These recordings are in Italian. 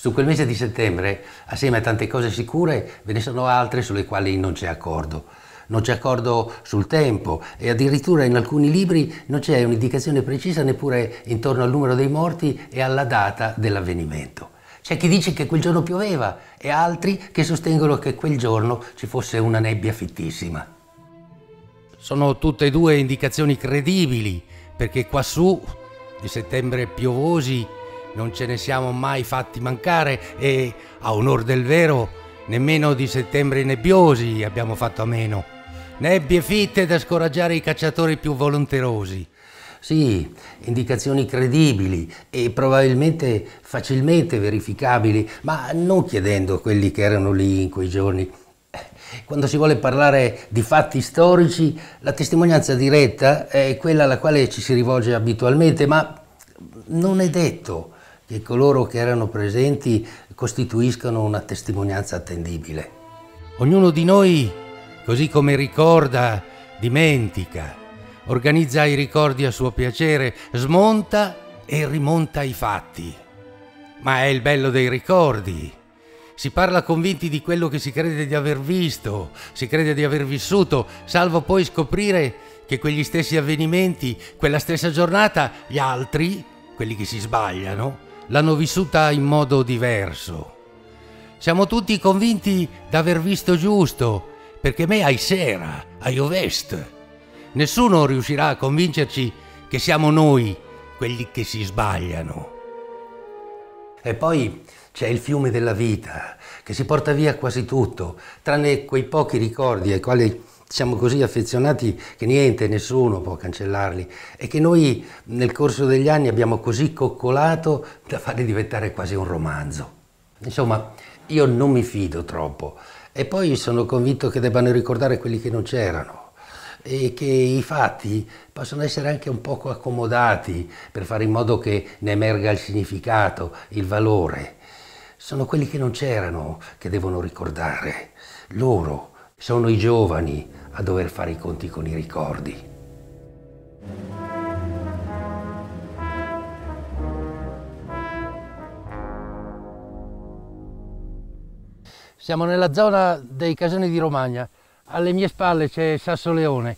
Su quel mese di settembre, assieme a tante cose sicure, ve ne sono altre sulle quali non c'è accordo. Non c'è accordo sul tempo e addirittura in alcuni libri non c'è un'indicazione precisa neppure intorno al numero dei morti e alla data dell'avvenimento. C'è chi dice che quel giorno pioveva e altri che sostengono che quel giorno ci fosse una nebbia fittissima. Sono tutte e due indicazioni credibili, perché quassù di settembre piovosi non ce ne siamo mai fatti mancare e, a onor del vero, nemmeno di settembre nebbiosi abbiamo fatto a meno. Nebbie fitte da scoraggiare i cacciatori più volonterosi. Sì, indicazioni credibili e probabilmente facilmente verificabili, ma non chiedendo a quelli che erano lì in quei giorni. Quando si vuole parlare di fatti storici, la testimonianza diretta è quella alla quale ci si rivolge abitualmente, ma non è detto che coloro che erano presenti costituiscano una testimonianza attendibile. Ognuno di noi, così come ricorda, dimentica, organizza i ricordi a suo piacere, smonta e rimonta i fatti. Ma è il bello dei ricordi. Si parla convinti di quello che si crede di aver visto, si crede di aver vissuto, salvo poi scoprire che quegli stessi avvenimenti, quella stessa giornata, gli altri, quelli che si sbagliano, l'hanno vissuta in modo diverso. Siamo tutti convinti d'aver visto giusto, perché me hai sera, hai ovest. Nessuno riuscirà a convincerci che siamo noi quelli che si sbagliano. E poi c'è il fiume della vita, che si porta via quasi tutto, tranne quei pochi ricordi ai quali siamo così affezionati che niente, nessuno può cancellarli e che noi nel corso degli anni abbiamo così coccolato da farli diventare quasi un romanzo. Insomma, io non mi fido troppo e poi sono convinto che debbano ricordare quelli che non c'erano e che i fatti possono essere anche un poco accomodati per fare in modo che ne emerga il significato, il valore. Sono quelli che non c'erano che devono ricordare. Loro sono i giovani a dover fare i conti con i ricordi. Siamo nella zona dei Casoni di Romagna. Alle mie spalle c'è Sassoleone.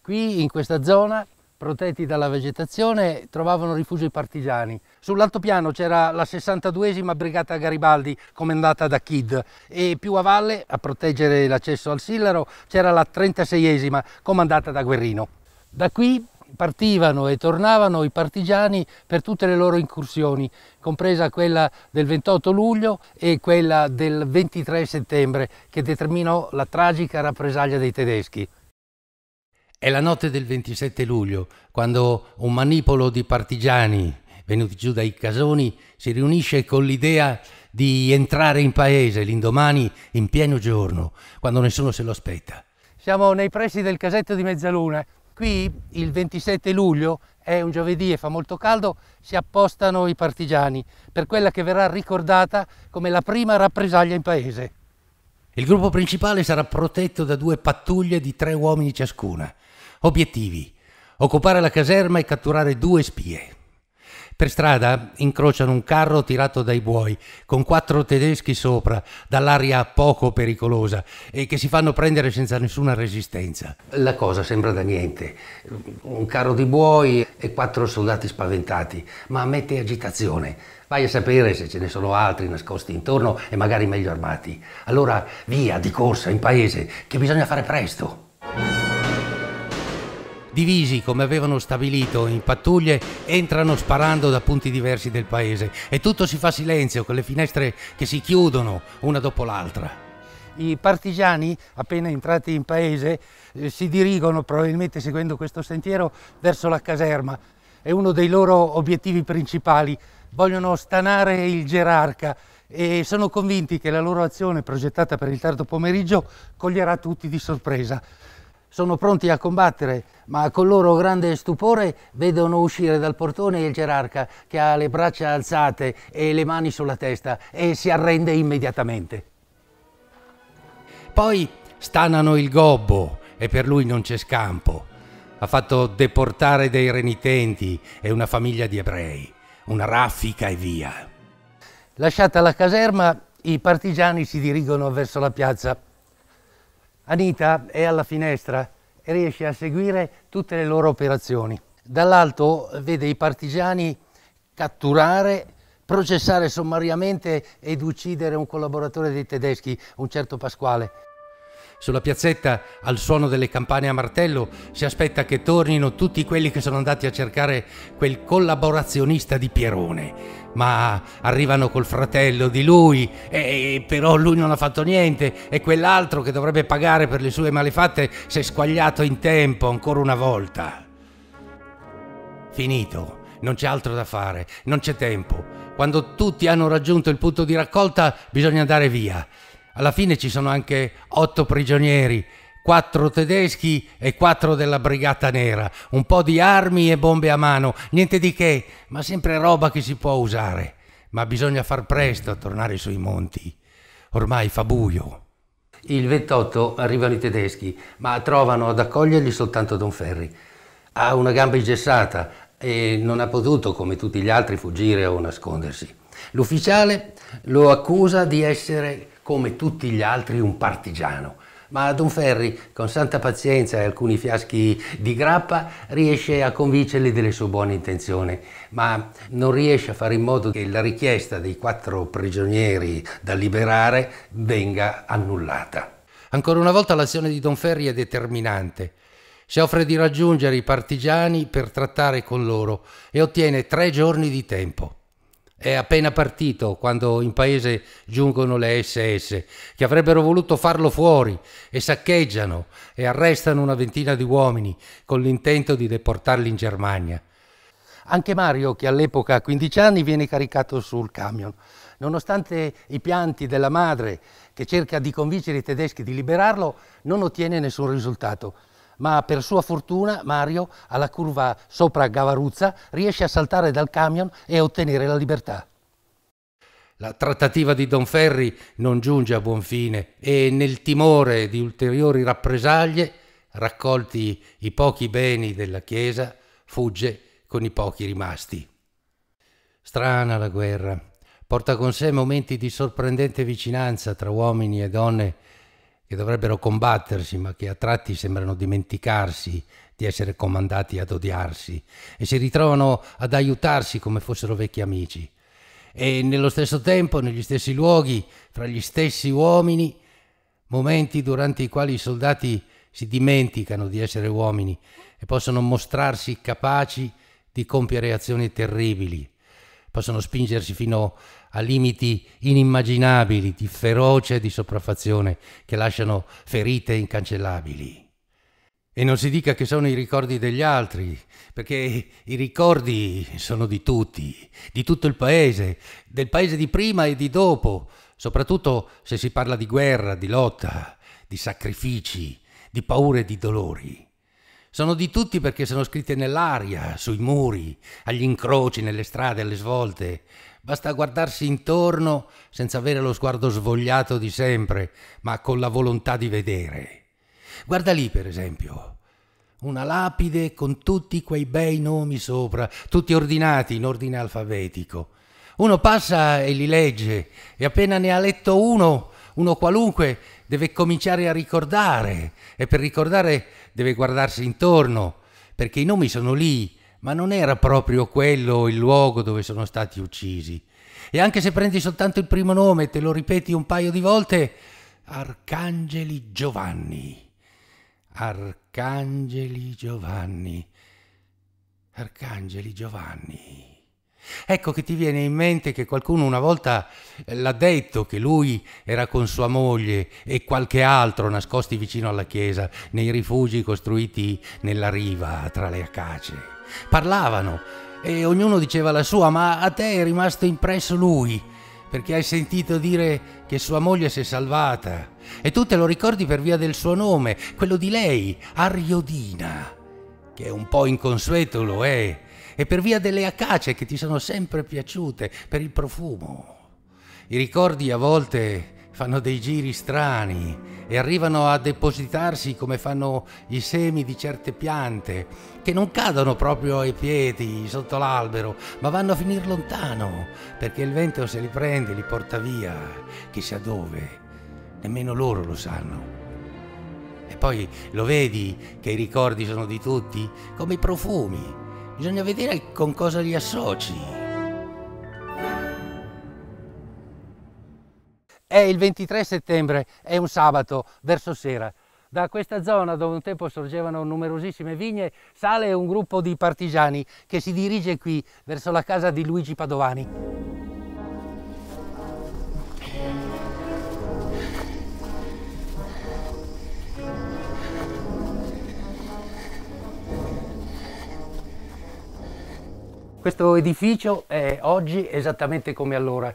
Qui in questa zona protetti dalla vegetazione, trovavano rifugio i partigiani. Sull'altopiano c'era la 62esima Brigata Garibaldi comandata da Kidd e più a valle, a proteggere l'accesso al Sillaro, c'era la 36esima comandata da Guerrino. Da qui partivano e tornavano i partigiani per tutte le loro incursioni, compresa quella del 28 luglio e quella del 23 settembre, che determinò la tragica rappresaglia dei tedeschi. È la notte del 27 luglio, quando un manipolo di partigiani venuti giù dai casoni si riunisce con l'idea di entrare in paese l'indomani in pieno giorno, quando nessuno se lo aspetta. Siamo nei pressi del casetto di Mezzaluna. Qui il 27 luglio è un giovedì e fa molto caldo, si appostano i partigiani per quella che verrà ricordata come la prima rappresaglia in paese. Il gruppo principale sarà protetto da due pattuglie di tre uomini ciascuna. Obiettivi. Occupare la caserma e catturare due spie. Per strada incrociano un carro tirato dai buoi, con quattro tedeschi sopra, dall'aria poco pericolosa, e che si fanno prendere senza nessuna resistenza. La cosa sembra da niente. Un carro di buoi e quattro soldati spaventati, ma mette agitazione. Vai a sapere se ce ne sono altri nascosti intorno e magari meglio armati. Allora via, di corsa, in paese, che bisogna fare presto divisi come avevano stabilito in pattuglie, entrano sparando da punti diversi del paese e tutto si fa silenzio con le finestre che si chiudono una dopo l'altra. I partigiani, appena entrati in paese, eh, si dirigono, probabilmente seguendo questo sentiero, verso la caserma. È uno dei loro obiettivi principali. Vogliono stanare il gerarca e sono convinti che la loro azione progettata per il tardo pomeriggio coglierà tutti di sorpresa sono pronti a combattere, ma con loro grande stupore vedono uscire dal portone il gerarca che ha le braccia alzate e le mani sulla testa e si arrende immediatamente. Poi stanano il gobbo e per lui non c'è scampo. Ha fatto deportare dei renitenti e una famiglia di ebrei, una raffica e via. Lasciata la caserma, i partigiani si dirigono verso la piazza. Anita è alla finestra e riesce a seguire tutte le loro operazioni. Dall'alto vede i partigiani catturare, processare sommariamente ed uccidere un collaboratore dei tedeschi, un certo Pasquale. Sulla piazzetta, al suono delle campane a martello, si aspetta che tornino tutti quelli che sono andati a cercare quel collaborazionista di Pierone. Ma arrivano col fratello di lui, e però lui non ha fatto niente, e quell'altro che dovrebbe pagare per le sue malefatte si è squagliato in tempo ancora una volta. Finito, non c'è altro da fare, non c'è tempo. Quando tutti hanno raggiunto il punto di raccolta bisogna andare via. Alla fine ci sono anche otto prigionieri, quattro tedeschi e quattro della Brigata Nera, un po' di armi e bombe a mano, niente di che, ma sempre roba che si può usare. Ma bisogna far presto a tornare sui monti. Ormai fa buio. Il 28 arrivano i tedeschi, ma trovano ad accoglierli soltanto Don Ferri. Ha una gamba ingessata e non ha potuto, come tutti gli altri, fuggire o nascondersi. L'ufficiale lo accusa di essere come tutti gli altri un partigiano. Ma Don Ferri, con santa pazienza e alcuni fiaschi di grappa, riesce a convincerli delle sue buone intenzioni, ma non riesce a fare in modo che la richiesta dei quattro prigionieri da liberare venga annullata. Ancora una volta l'azione di Don Ferri è determinante. Si offre di raggiungere i partigiani per trattare con loro e ottiene tre giorni di tempo. È appena partito quando in paese giungono le SS, che avrebbero voluto farlo fuori, e saccheggiano e arrestano una ventina di uomini con l'intento di deportarli in Germania. Anche Mario, che all'epoca ha 15 anni, viene caricato sul camion. Nonostante i pianti della madre, che cerca di convincere i tedeschi di liberarlo, non ottiene nessun risultato ma per sua fortuna Mario, alla curva sopra Gavaruzza, riesce a saltare dal camion e a ottenere la libertà. La trattativa di Don Ferri non giunge a buon fine e nel timore di ulteriori rappresaglie, raccolti i pochi beni della Chiesa, fugge con i pochi rimasti. Strana la guerra, porta con sé momenti di sorprendente vicinanza tra uomini e donne che dovrebbero combattersi ma che a tratti sembrano dimenticarsi di essere comandati ad odiarsi e si ritrovano ad aiutarsi come fossero vecchi amici. E nello stesso tempo, negli stessi luoghi, fra gli stessi uomini, momenti durante i quali i soldati si dimenticano di essere uomini e possono mostrarsi capaci di compiere azioni terribili, possono spingersi fino a limiti inimmaginabili di ferocia e di sopraffazione che lasciano ferite incancellabili. E non si dica che sono i ricordi degli altri, perché i ricordi sono di tutti, di tutto il paese, del paese di prima e di dopo, soprattutto se si parla di guerra, di lotta, di sacrifici, di paure e di dolori. Sono di tutti perché sono scritte nell'aria, sui muri, agli incroci, nelle strade, alle svolte. Basta guardarsi intorno senza avere lo sguardo svogliato di sempre, ma con la volontà di vedere. Guarda lì, per esempio. Una lapide con tutti quei bei nomi sopra, tutti ordinati in ordine alfabetico. Uno passa e li legge, e appena ne ha letto uno, uno qualunque, deve cominciare a ricordare, e per ricordare deve guardarsi intorno, perché i nomi sono lì, ma non era proprio quello il luogo dove sono stati uccisi. E anche se prendi soltanto il primo nome e te lo ripeti un paio di volte, Arcangeli Giovanni. Arcangeli Giovanni. Arcangeli Giovanni. Ecco che ti viene in mente che qualcuno una volta l'ha detto che lui era con sua moglie e qualche altro nascosti vicino alla chiesa, nei rifugi costruiti nella riva tra le acacie. Parlavano e ognuno diceva la sua, ma a te è rimasto impresso lui, perché hai sentito dire che sua moglie si è salvata e tu te lo ricordi per via del suo nome, quello di lei, Ariodina, che è un po' inconsueto lo è, e per via delle acacie che ti sono sempre piaciute, per il profumo. I ricordi a volte fanno dei giri strani e arrivano a depositarsi come fanno i semi di certe piante, che non cadono proprio ai piedi sotto l'albero, ma vanno a finire lontano, perché il vento se li prende, li porta via, chissà dove, nemmeno loro lo sanno. E poi lo vedi che i ricordi sono di tutti, come i profumi, bisogna vedere con cosa li associ. È il 23 settembre, è un sabato, verso sera. Da questa zona dove un tempo sorgevano numerosissime vigne sale un gruppo di partigiani che si dirige qui verso la casa di Luigi Padovani. Questo edificio è oggi esattamente come allora.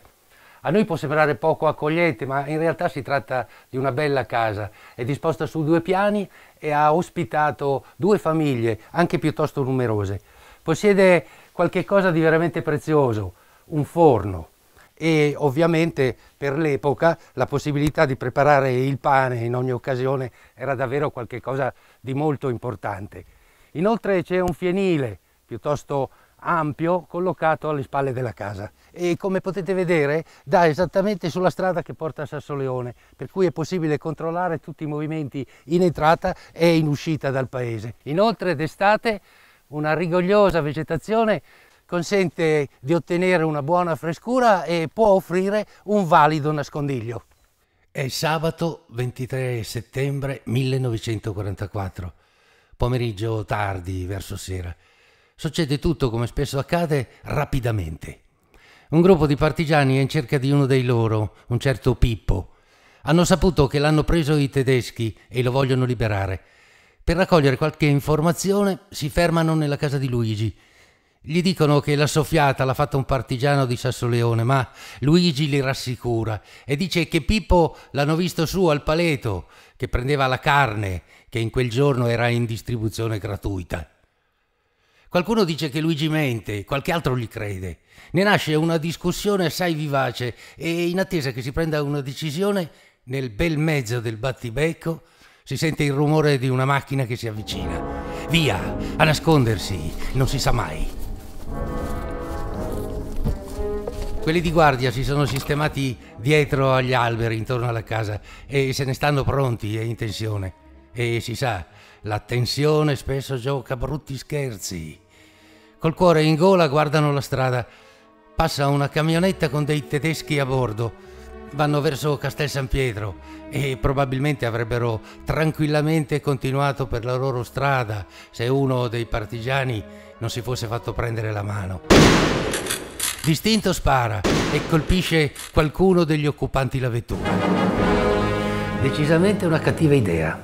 A noi può sembrare poco accogliente, ma in realtà si tratta di una bella casa. È disposta su due piani e ha ospitato due famiglie, anche piuttosto numerose. Possiede qualche cosa di veramente prezioso, un forno e ovviamente per l'epoca la possibilità di preparare il pane in ogni occasione era davvero qualcosa di molto importante. Inoltre c'è un fienile piuttosto ampio collocato alle spalle della casa e come potete vedere dà esattamente sulla strada che porta a Sassoleone per cui è possibile controllare tutti i movimenti in entrata e in uscita dal paese. Inoltre d'estate una rigogliosa vegetazione consente di ottenere una buona frescura e può offrire un valido nascondiglio. È sabato 23 settembre 1944, pomeriggio tardi verso sera. Succede tutto, come spesso accade, rapidamente. Un gruppo di partigiani è in cerca di uno dei loro, un certo Pippo. Hanno saputo che l'hanno preso i tedeschi e lo vogliono liberare. Per raccogliere qualche informazione si fermano nella casa di Luigi. Gli dicono che la soffiata l'ha fatta un partigiano di Sassoleone, ma Luigi li rassicura e dice che Pippo l'hanno visto su al paleto, che prendeva la carne, che in quel giorno era in distribuzione gratuita. Qualcuno dice che Luigi mente, qualche altro gli crede. Ne nasce una discussione assai vivace e in attesa che si prenda una decisione, nel bel mezzo del battibecco si sente il rumore di una macchina che si avvicina. Via, a nascondersi, non si sa mai. Quelli di guardia si sono sistemati dietro agli alberi intorno alla casa e se ne stanno pronti e in tensione. E si sa, la tensione spesso gioca brutti scherzi. Col cuore in gola guardano la strada. Passa una camionetta con dei tedeschi a bordo. Vanno verso Castel San Pietro e probabilmente avrebbero tranquillamente continuato per la loro strada se uno dei partigiani non si fosse fatto prendere la mano. Distinto spara e colpisce qualcuno degli occupanti la vettura. Decisamente una cattiva idea.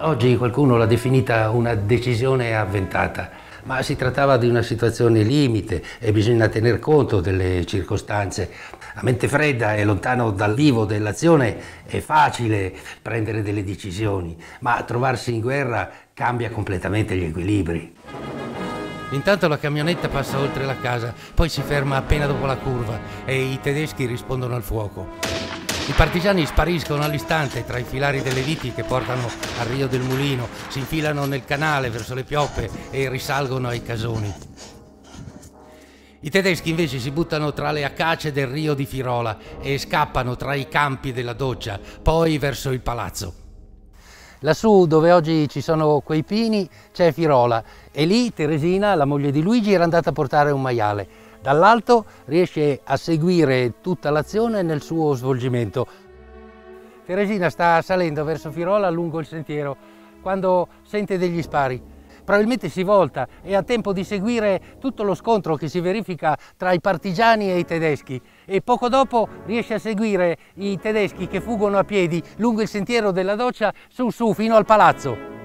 Oggi qualcuno l'ha definita una decisione avventata ma si trattava di una situazione limite e bisogna tener conto delle circostanze. A mente fredda e lontano dal vivo dell'azione è facile prendere delle decisioni, ma trovarsi in guerra cambia completamente gli equilibri. Intanto la camionetta passa oltre la casa, poi si ferma appena dopo la curva e i tedeschi rispondono al fuoco. I partigiani spariscono all'istante tra i filari delle viti che portano al Rio del Mulino, si infilano nel canale verso le pioppe e risalgono ai casoni. I tedeschi invece si buttano tra le acace del Rio di Firola e scappano tra i campi della doccia, poi verso il palazzo. Lassù dove oggi ci sono quei pini c'è Firola e lì Teresina, la moglie di Luigi, era andata a portare un maiale. Dall'alto riesce a seguire tutta l'azione nel suo svolgimento. Teresina sta salendo verso Firola lungo il sentiero quando sente degli spari. Probabilmente si volta e ha tempo di seguire tutto lo scontro che si verifica tra i partigiani e i tedeschi e poco dopo riesce a seguire i tedeschi che fuggono a piedi lungo il sentiero della doccia su su fino al palazzo.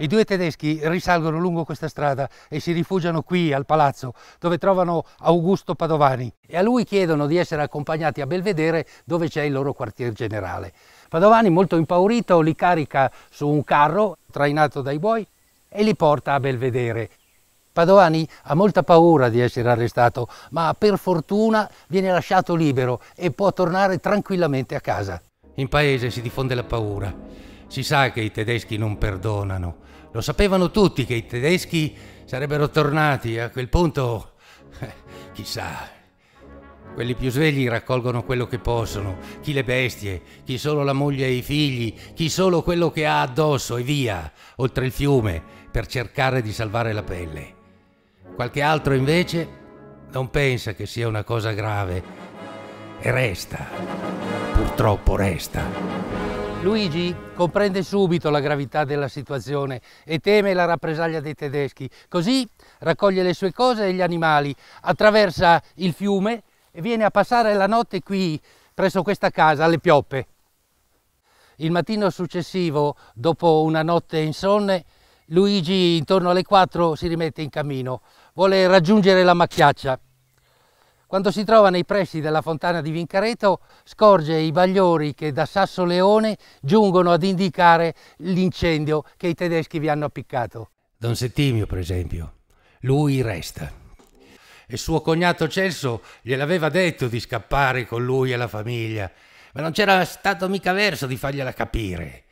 I due tedeschi risalgono lungo questa strada e si rifugiano qui al palazzo dove trovano Augusto Padovani e a lui chiedono di essere accompagnati a Belvedere dove c'è il loro quartier generale. Padovani molto impaurito li carica su un carro trainato dai buoi e li porta a Belvedere. Padovani ha molta paura di essere arrestato, ma per fortuna viene lasciato libero e può tornare tranquillamente a casa. In paese si diffonde la paura. Si sa che i tedeschi non perdonano. Lo sapevano tutti che i tedeschi sarebbero tornati. A quel punto, eh, chissà. Quelli più svegli raccolgono quello che possono, chi le bestie, chi solo la moglie e i figli, chi solo quello che ha addosso e via, oltre il fiume, per cercare di salvare la pelle. Qualche altro invece non pensa che sia una cosa grave e resta, purtroppo resta. Luigi comprende subito la gravità della situazione e teme la rappresaglia dei tedeschi. Così raccoglie le sue cose e gli animali, attraversa il fiume e viene a passare la notte qui presso questa casa alle Pioppe. Il mattino successivo, dopo una notte insonne, Luigi intorno alle 4 si rimette in cammino vuole raggiungere la macchiaccia. Quando si trova nei pressi della fontana di Vincareto, scorge i bagliori che da Sasso Leone giungono ad indicare l'incendio che i tedeschi vi hanno appiccato. Don Settimio, per esempio, lui resta. E suo cognato Celso gliel'aveva detto di scappare con lui e la famiglia, ma non c'era stato mica verso di fargliela capire.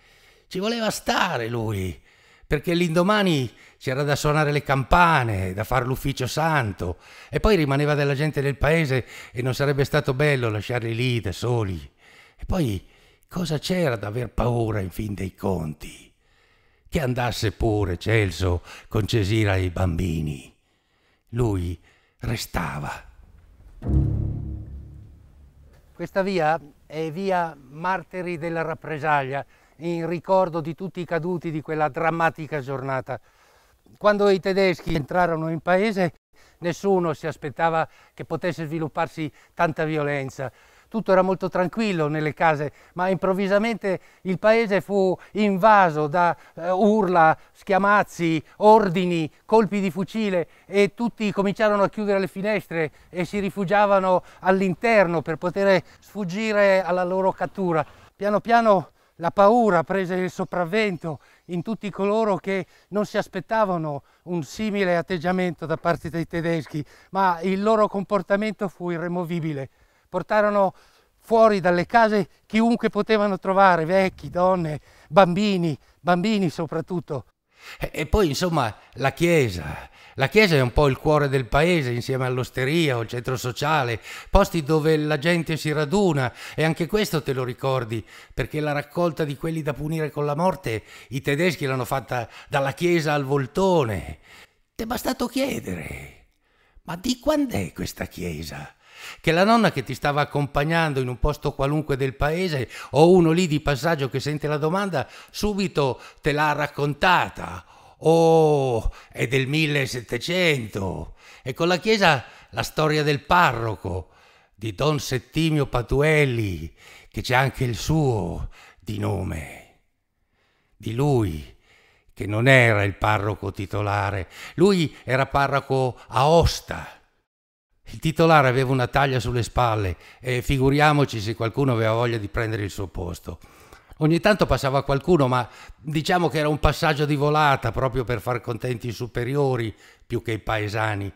Ci voleva stare lui, perché l'indomani c'era da suonare le campane, da fare l'ufficio santo, e poi rimaneva della gente del paese e non sarebbe stato bello lasciarli lì da soli. E poi cosa c'era da aver paura in fin dei conti? Che andasse pure Celso con Cesira e i bambini. Lui restava. Questa via è via Martiri della Rappresaglia, in ricordo di tutti i caduti di quella drammatica giornata. Quando i tedeschi entrarono in paese nessuno si aspettava che potesse svilupparsi tanta violenza. Tutto era molto tranquillo nelle case, ma improvvisamente il paese fu invaso da uh, urla, schiamazzi, ordini, colpi di fucile e tutti cominciarono a chiudere le finestre e si rifugiavano all'interno per poter sfuggire alla loro cattura. Piano piano la paura prese il sopravvento in tutti coloro che non si aspettavano un simile atteggiamento da parte dei tedeschi, ma il loro comportamento fu irremovibile. Portarono fuori dalle case chiunque potevano trovare, vecchi, donne, bambini, bambini soprattutto. E poi insomma la Chiesa, la chiesa è un po' il cuore del paese insieme all'osteria o il centro sociale, posti dove la gente si raduna e anche questo te lo ricordi, perché la raccolta di quelli da punire con la morte i tedeschi l'hanno fatta dalla chiesa al voltone. Ti è bastato chiedere, ma di quando è questa chiesa? Che la nonna che ti stava accompagnando in un posto qualunque del paese o uno lì di passaggio che sente la domanda subito te l'ha raccontata Oh, è del 1700. E con la chiesa la storia del parroco, di Don Settimio Patuelli, che c'è anche il suo di nome. Di lui, che non era il parroco titolare, lui era parroco a Osta. Il titolare aveva una taglia sulle spalle e figuriamoci se qualcuno aveva voglia di prendere il suo posto. Ogni tanto passava qualcuno, ma diciamo che era un passaggio di volata proprio per far contenti i superiori più che i paesani.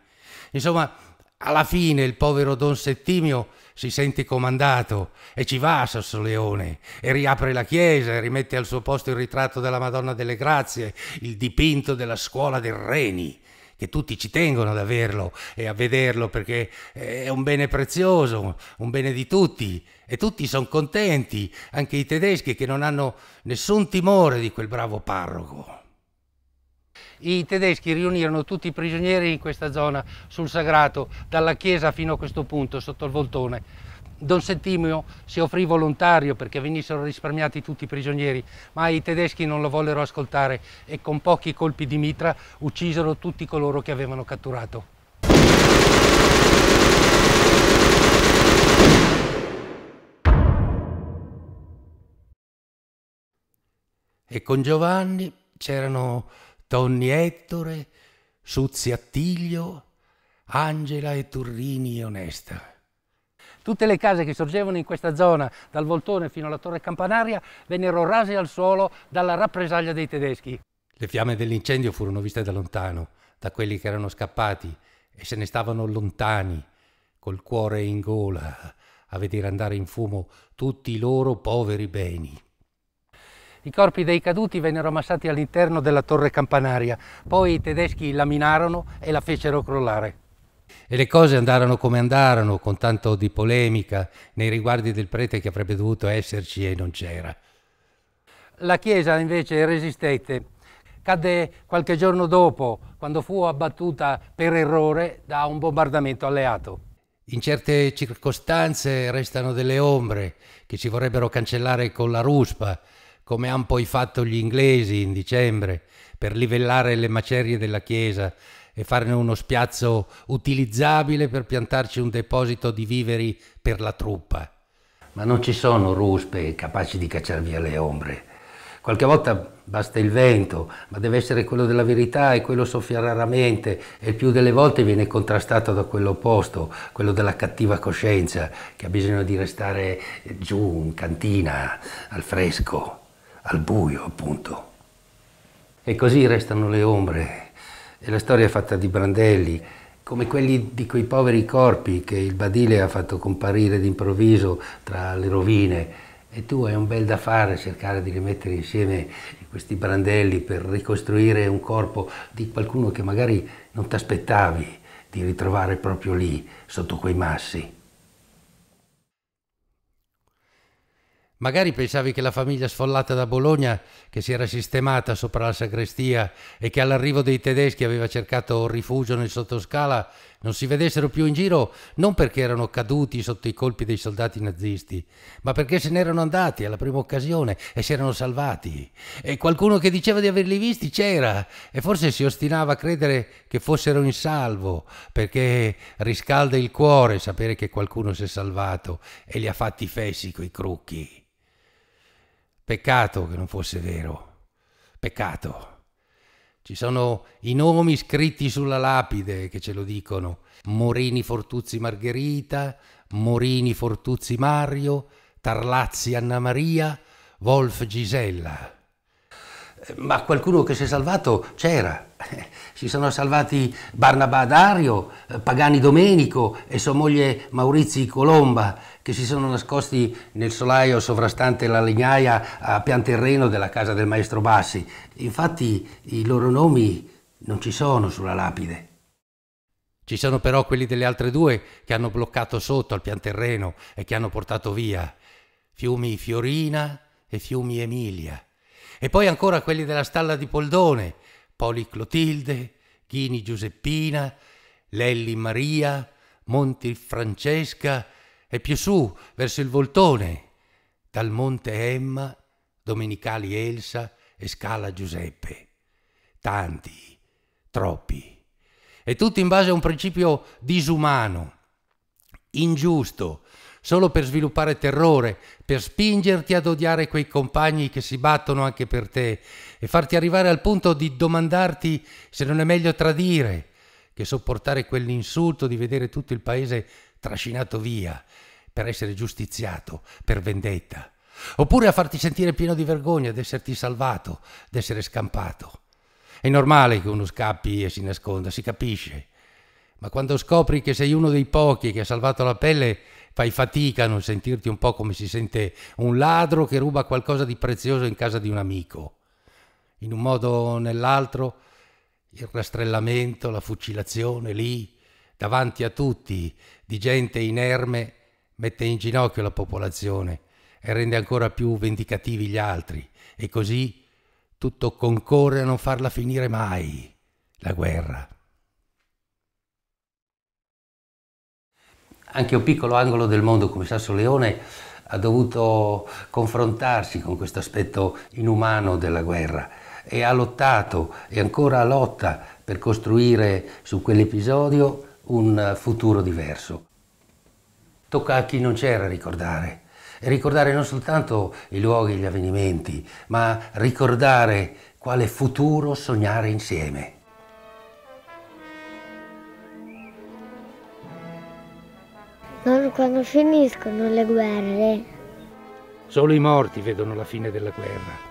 Insomma, alla fine il povero Don Settimio si sente comandato e ci va a Sassoleone e riapre la chiesa e rimette al suo posto il ritratto della Madonna delle Grazie, il dipinto della scuola del Reni che tutti ci tengono ad averlo e a vederlo perché è un bene prezioso, un bene di tutti e tutti sono contenti, anche i tedeschi che non hanno nessun timore di quel bravo parroco. I tedeschi riunirono tutti i prigionieri in questa zona sul sagrato, dalla chiesa fino a questo punto, sotto il voltone. Don Settimio si offrì volontario perché venissero risparmiati tutti i prigionieri, ma i tedeschi non lo vollero ascoltare e con pochi colpi di mitra uccisero tutti coloro che avevano catturato. E con Giovanni c'erano Tonni Ettore, Suzzi Attilio, Angela e Turrini Onesta. Tutte le case che sorgevano in questa zona, dal Voltone fino alla Torre Campanaria, vennero rase al suolo dalla rappresaglia dei tedeschi. Le fiamme dell'incendio furono viste da lontano, da quelli che erano scappati e se ne stavano lontani, col cuore in gola, a vedere andare in fumo tutti i loro poveri beni. I corpi dei caduti vennero ammassati all'interno della torre campanaria, poi i tedeschi la minarono e la fecero crollare. E le cose andarono come andarono, con tanto di polemica nei riguardi del prete che avrebbe dovuto esserci e non c'era. La chiesa invece resistette. Cadde qualche giorno dopo, quando fu abbattuta per errore da un bombardamento alleato. In certe circostanze restano delle ombre che si vorrebbero cancellare con la ruspa, come hanno poi fatto gli inglesi in dicembre, per livellare le macerie della chiesa e farne uno spiazzo utilizzabile per piantarci un deposito di viveri per la truppa. Ma non ci sono ruspe capaci di cacciar via le ombre. Qualche volta basta il vento, ma deve essere quello della verità e quello soffia raramente e il più delle volte viene contrastato da quello opposto, quello della cattiva coscienza, che ha bisogno di restare giù in cantina, al fresco, al buio appunto. E così restano le ombre e la storia è fatta di brandelli, come quelli di quei poveri corpi che il Badile ha fatto comparire d'improvviso tra le rovine e tu hai un bel da fare cercare di rimettere insieme questi brandelli per ricostruire un corpo di qualcuno che magari non ti aspettavi di ritrovare proprio lì, sotto quei massi. Magari pensavi che la famiglia sfollata da Bologna, che si era sistemata sopra la sagrestia e che all'arrivo dei tedeschi aveva cercato rifugio nel sottoscala, non si vedessero più in giro non perché erano caduti sotto i colpi dei soldati nazisti, ma perché se n'erano andati alla prima occasione e si erano salvati. E qualcuno che diceva di averli visti c'era e forse si ostinava a credere che fossero in salvo, perché riscalda il cuore sapere che qualcuno si è salvato e li ha fatti fessi coi crucchi. Peccato che non fosse vero. Peccato. Ci sono i nomi scritti sulla lapide che ce lo dicono. Morini Fortuzzi Margherita, Morini Fortuzzi Mario, Tarlazzi Anna Maria, Wolf Gisella. Ma qualcuno che si è salvato c'era. Si sono salvati Barnaba Dario, Pagani Domenico e sua moglie Maurizi Colomba, che si sono nascosti nel solaio sovrastante la legnaia a pian terreno della casa del maestro Bassi. Infatti i loro nomi non ci sono sulla lapide. Ci sono però quelli delle altre due che hanno bloccato sotto al pian terreno e che hanno portato via. Fiumi Fiorina e Fiumi Emilia. E poi ancora quelli della stalla di Poldone, Poli Clotilde, Ghini Giuseppina, Lelli Maria, Monti Francesca e più su, verso il Voltone, dal Monte Emma, Domenicali Elsa e Scala Giuseppe. Tanti, troppi. E tutti in base a un principio disumano, ingiusto, solo per sviluppare terrore, per spingerti ad odiare quei compagni che si battono anche per te e farti arrivare al punto di domandarti se non è meglio tradire che sopportare quell'insulto di vedere tutto il paese trascinato via per essere giustiziato, per vendetta, oppure a farti sentire pieno di vergogna d'esserti salvato, d'essere scampato. È normale che uno scappi e si nasconda, si capisce, ma quando scopri che sei uno dei pochi che ha salvato la pelle, fai fatica a non sentirti un po' come si sente un ladro che ruba qualcosa di prezioso in casa di un amico. In un modo o nell'altro, il rastrellamento, la fucilazione lì, davanti a tutti, di gente inerme, mette in ginocchio la popolazione e rende ancora più vendicativi gli altri, e così tutto concorre a non farla finire mai, la guerra. anche un piccolo angolo del mondo come Sasso Leone ha dovuto confrontarsi con questo aspetto inumano della guerra e ha lottato e ancora lotta per costruire su quell'episodio un futuro diverso. Tocca a chi non c'era ricordare, e ricordare non soltanto i luoghi e gli avvenimenti, ma ricordare quale futuro sognare insieme. Non quando finiscono le guerre. Solo i morti vedono la fine della guerra.